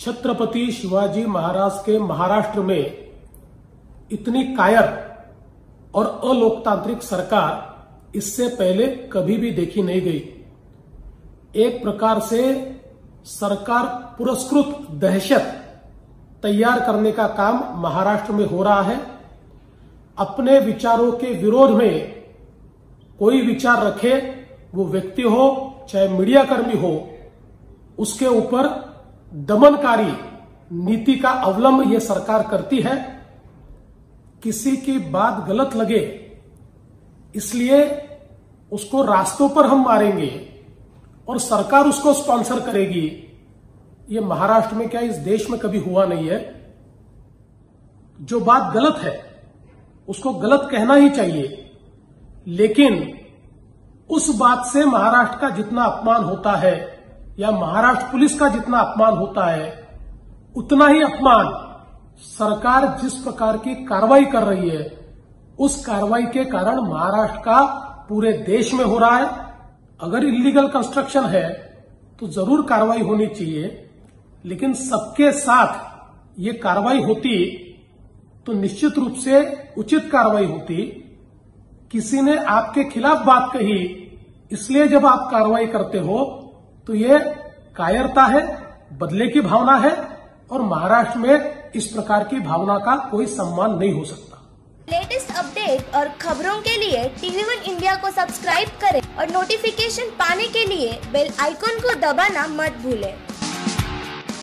छत्रपति शिवाजी महाराज के महाराष्ट्र में इतनी कायर और अलोकतांत्रिक सरकार इससे पहले कभी भी देखी नहीं गई। एक प्रकार से सरकार पुरस्कृत दहशत तैयार करने का काम महाराष्ट्र में हो रहा है। अपने विचारों के विरोध में कोई विचार रखे, वो व्यक्ति हो, चाहे मीडियाकर्मी हो, उसके ऊपर दमनकारी नीति का अवलंब ये सरकार करती है। किसी की बात गलत लगे, इसलिए उसको रास्तों पर हम मारेंगे और सरकार उसको स्पॉन्सर करेगी। ये महाराष्ट्र में क्या इस देश में कभी हुआ नहीं है। जो बात गलत है, उसको गलत कहना ही चाहिए। लेकिन उस बात से महाराष्ट्र का जितना अपमान होता है या महाराष्ट्र पुलिस का जितना अपमान होता है, उतना ही अपमान सरकार जिस प्रकार की कार्रवाई कर रही है, उस कार्रवाई के कारण महाराष्ट्र का पूरे देश में हो रहा है। अगर इलीगल कंस्ट्रक्शन है तो ज़रूर कार्रवाई होनी चाहिए, लेकिन सबके साथ ये कार्रवाई होती तो निश्चित रूप से उचित कार्रवाई होती। किसी ने आपके खिलाफ बात कही, इसलिए जब आप कार्रवाई करते हो तो ये कायरता है, बदले की भावना है और महाराष्ट्र में इस प्रकार की भावना का कोई सम्मान नहीं हो सकता। लेटेस्ट अपडेट और खबरों के लिए टीवी वन इंडिया को सब्सक्राइब करें और नोटिफिकेशन पाने के लिए बेल आइकॉन को दबाना मत भूलें।